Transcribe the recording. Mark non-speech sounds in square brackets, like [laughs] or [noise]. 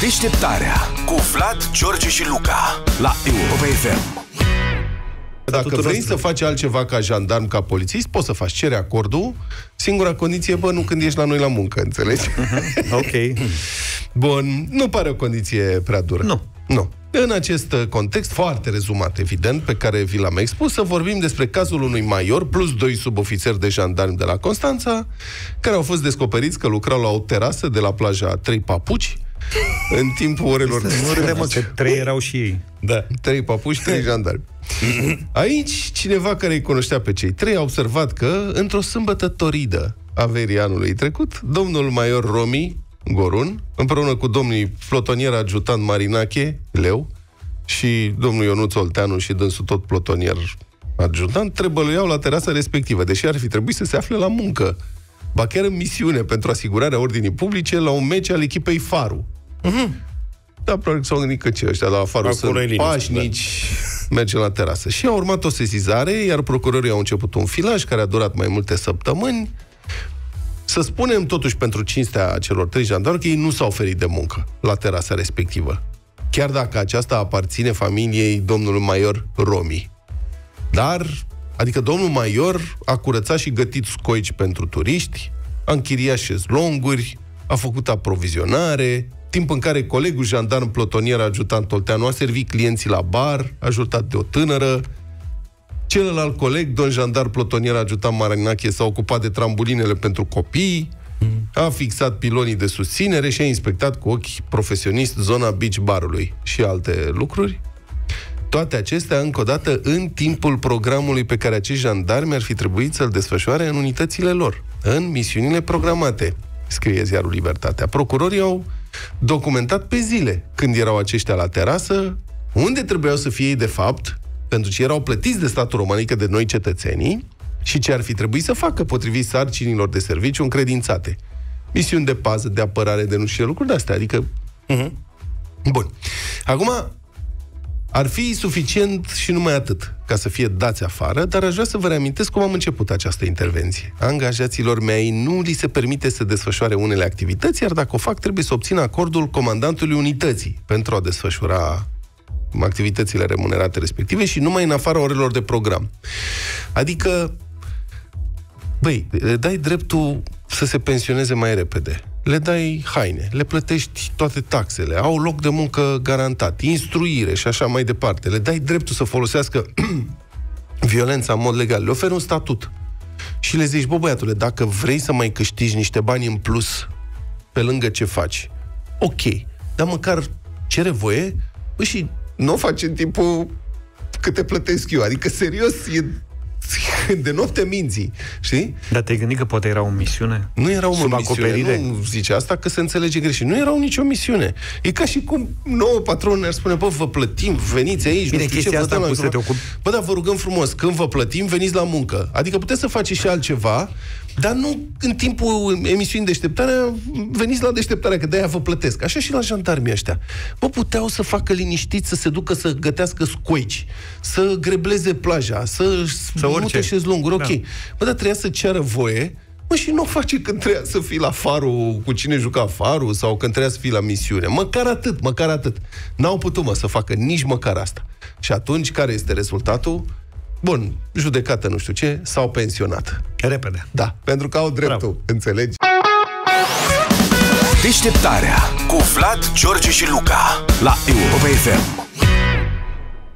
Deșteptarea cu Vlad, George și Luca la Europa FM. Dacă vrei să faci altceva ca jandarm, ca polițist, poți să faci, cere acordul. Singura condiție, bă, nu când ești la noi la muncă, înțelegi? Ok. [laughs] Bun, nu pare o condiție prea dură. Nu. Nu. În acest uh, context, foarte rezumat, evident, pe care vi l-am expus, să vorbim despre cazul unui major plus doi subofițeri de jandarmi de la Constanța, care au fost descoperiți că lucrau la o terasă de la plaja Trei Papuci, [laughs] în timpul orelor... Nu râdem, mă, că trei erau și ei. Da, trei papuși, trei [laughs] jandarmi. Aici, cineva care îi cunoștea pe cei trei a observat că, într-o sâmbătă toridă a verii anului trecut, domnul major Romi Gorun, împreună cu domnii plotonier ajutant Marinache, Leu, și domnul Ionuț Olteanu și dânsul tot plotonier adjutant, trebăluiau la terasa respectivă, deși ar fi trebuit să se afle la muncă. Ba chiar în misiune pentru asigurarea ordinii publice la un meci al echipei Faru. Da, probabil s-au gândit că ce ăștia la Faru Acolo sunt e liniște, pașnici, merge la terasă. Și a urmat o sesizare, iar procurorii au început un filaj care a durat mai multe săptămâni. Să spunem totuși pentru cinstea celor trei jandarmi că ei nu s-au oferit de muncă la terasa respectivă. Chiar dacă aceasta aparține familiei domnului major Romi. Dar, adică domnul major a curățat și gătit scoici pentru turiști, a închiriat șezlonguri, a făcut aprovizionare, timp în care colegul jandarm plotonier ajutant Tolteanu a servit clienții la bar, ajutat de o tânără, Celălalt coleg, domn jandarm plotonier ajutant Marinache, s-a ocupat de trambulinele pentru copii, a fixat pilonii de susținere și a inspectat cu ochi profesionist zona beach barului și alte lucruri. Toate acestea, încă o dată, în timpul programului pe care acești jandarmi ar fi trebuit să-l desfășoare în unitățile lor, în misiunile programate, scrie ziarul Libertatea. Procurorii au documentat pe zile când erau aceștia la terasă, unde trebuiau să fie ei de fapt, pentru ce erau plătiți de statul român, adică de noi cetățenii, și ce ar fi trebuit să facă potrivit sarcinilor de serviciu încredințate. Misiuni de pază, de apărare, de nu știu ce lucruri de astea, adică... Bun. Acum, ar fi suficient și numai atât ca să fie dați afară, dar aș vrea să vă reamintesc cum am început această intervenție. Angajaților mei nu li se permite să desfășoare unele activități, iar dacă o fac, trebuie să obțină acordul comandantului unității pentru a desfășura activitățile remunerate respective și numai în afara orelor de program. Adică, băi, le dai dreptul să se pensioneze mai repede, le dai haine, le plătești toate taxele, au loc de muncă garantat, instruire și așa mai departe, le dai dreptul să folosească [clears throat] violența în mod legal, le oferi un statut. Și le zici, bă, băiatule, dacă vrei să mai câștigi niște bani în plus pe lângă ce faci, ok, dar măcar cere voie bă, și nu o faci în timpul cât te plătesc eu. Adică, serios, e [laughs] de noapte minții, știi? Dar te-ai gândit că poate era o misiune? Nu era o Sub misiune, acoperire? nu zice asta că se înțelege greșit. Nu era nicio misiune. E ca și cum nouă patron ne-ar spune, bă, vă plătim, veniți aici, Bine, nu știu ce, chestia vă asta dăm la cu să te ceva. ocupi- Bă, dar vă rugăm frumos, când vă plătim, veniți la muncă. Adică puteți să faceți și altceva, dar nu în timpul emisiunii deșteptarea, veniți la deșteptarea, că de-aia vă plătesc. Așa și la jandarmii ăștia. Bă, puteau să facă liniștiți, să se ducă să gătească scoici, să grebleze plaja, să, să orice. Mute șezlonguri, ok. Da. Bă, dar trebuia să ceară voie Mă, și nu o face când trebuia să fii la farul, cu cine juca farul, sau când trebuia să fii la misiune. Măcar atât, măcar atât. N-au putut, mă, să facă nici măcar asta. Și atunci, care este rezultatul? Bun, judecată nu știu ce, s-au pensionat. Repede. Da, pentru că au dreptul, Bravo. înțelegi? Deșteptarea cu Vlad, George și Luca la Europa FM.